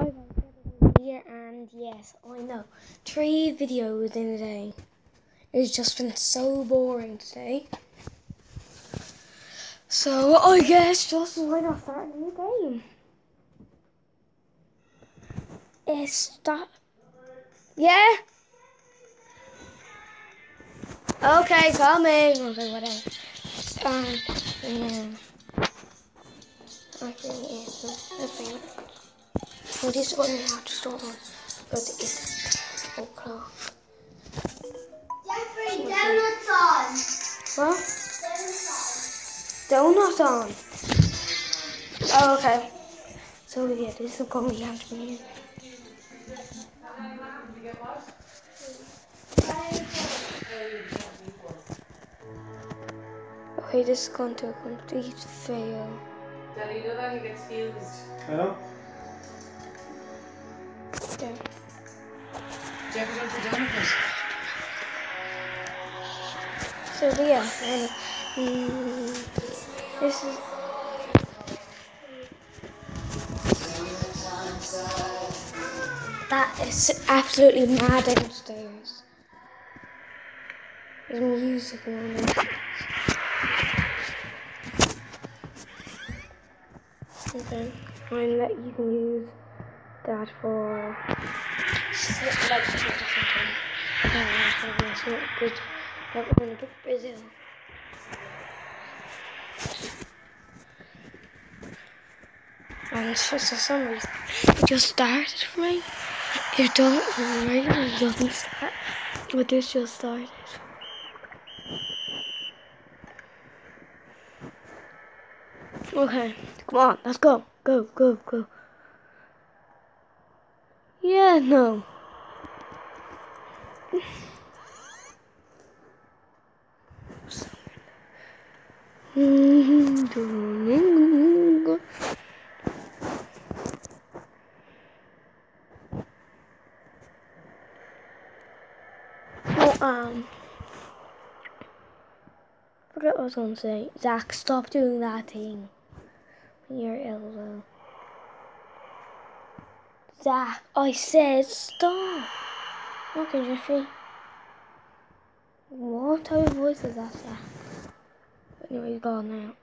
Hi here and yes, I know. Three videos in a day. It's just been so boring today. So I guess just why not start a new game? It's that Yeah? Okay, coming. Okay, whatever. Um, yeah. Okay, yeah, so let's see. This one we have to start on, but it's 10 o'clock. Jeffrey, donuts on. What? Donuts on. Donuts on. Oh, okay. So yeah, this is going to be happening. Okay, this is going to a complete fail. Daddy, you know that he gets fused. Hello? There. So yeah, and, mm, this is. That is absolutely mad downstairs. There's music on. Okay, and that you can use that for like something. Yeah, that's not good. But we're gonna pick Brazil. And it's just for some reason it just started for me. It really it doesn't start. But this just started. Okay, come on, let's go. Go, go, go. Yeah, no. Well, um, forget what I was gonna say. Zach, stop doing that thing. You're elbow. Zach, I said stop. Okay, Jeffrey. What type of voice is anyway, he's gone now.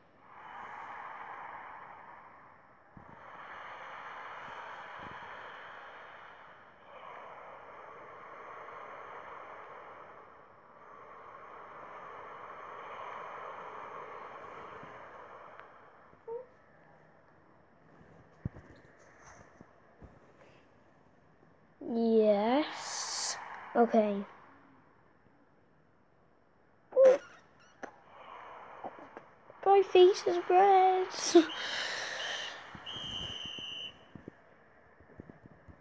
Okay. My face is red.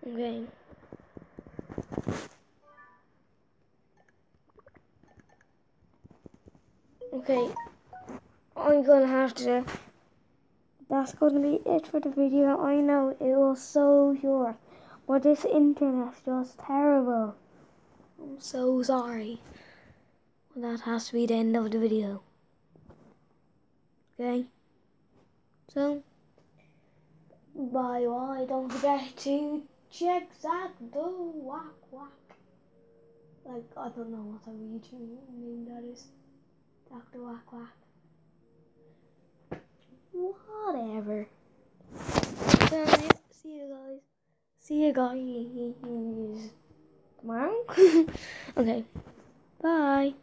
okay. Okay. I'm gonna have to. That's gonna be it for the video. I know it was so short. But this internet's just terrible. I'm so sorry. That has to be the end of the video. Okay? So, bye bye. Don't forget to check Zach the Whack Whack. Like, I don't know what a YouTube name that is. Dr. Whack Whack. Whatever. So, see you guys. See you guys tomorrow. okay. Bye.